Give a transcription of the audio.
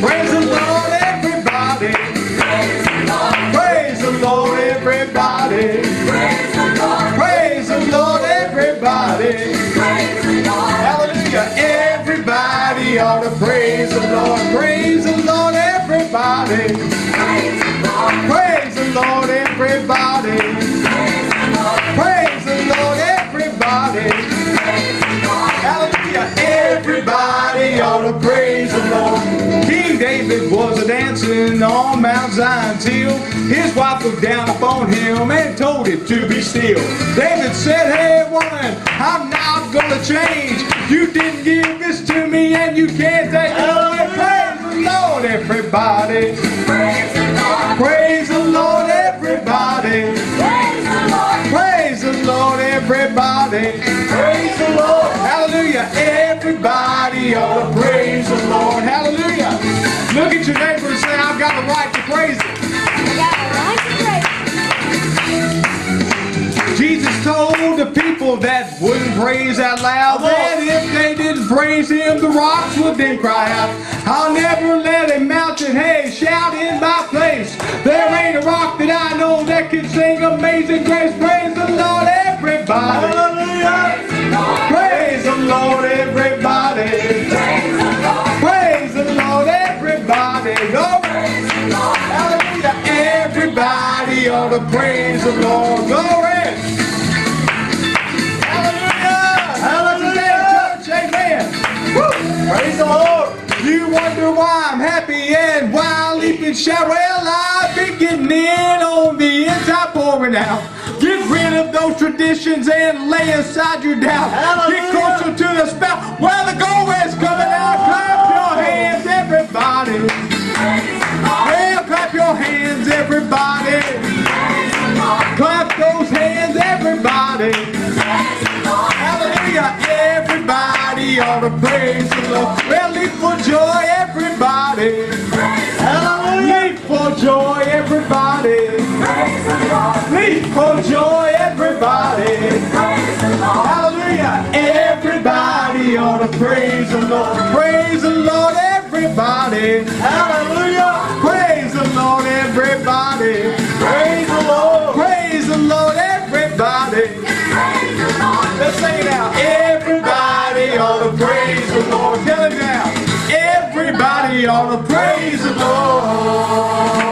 Praise the Lord, everybody. Praise the Lord, Praise the Lord, everybody. Praise the Lord, Praise the Lord, everybody. Praise the Lord. Hallelujah. Everybody ought to praise the Lord. Praise the Lord, everybody. Praise the Lord, everybody. Praise the Lord, everybody. Everybody ought to praise the Lord. King David was a dancing on Mount Zion till his wife looked down upon him and told him to be still. David said, Hey woman, I'm not gonna change. You didn't give this to me and you can't take it away. Praise the Lord, everybody. Praise the Lord, everybody. Praise the Lord, everybody. Praise the Lord. Hallelujah. Everybody ought to praise the Lord. Hallelujah. Look at your neighbor and say, I've got the right to praise him. Jesus told the people that wouldn't praise out loud that if they didn't praise him, the rocks would then cry out. I'll never let a mountain, hey, shout in my place. There ain't a rock that I know that can sing amazing grace. Praise the Lord, everybody. Hallelujah. Praise to praise the Lord. Glory. Hallelujah. Hallelujah. Church. Amen. Woo. Praise the Lord. You wonder why I'm happy and why I leap and shout. Well, I've been getting in on the inside pouring out. Get rid of those traditions and lay aside your doubt. Get To praise the Lord. Well, leap for joy, everybody. Hallelujah. Leap for joy, everybody. Leap for joy, everybody. Hallelujah. Everybody ought to praise the Lord. Praise the Lord, everybody. Hallelujah. Praise the Lord, everybody. praise the Lord.